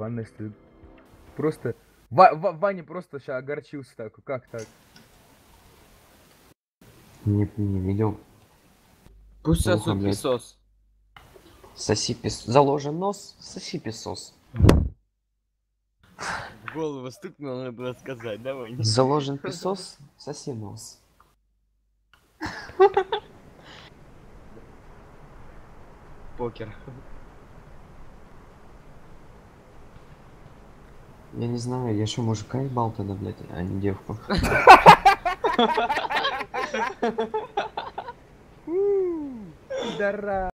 ванной стоит. Просто... Ва- Ва- Ваня просто сейчас огорчился так. Как так? Не, не видел. Пусть сосут песос. Соси пес... Заложен нос, соси песос. В голову стукнуло, надо было сказать, давай. Заложен песос, соси нос. Покер. Я не знаю, я что, мужика ебал тогда, блядь, а не девку. Пидора.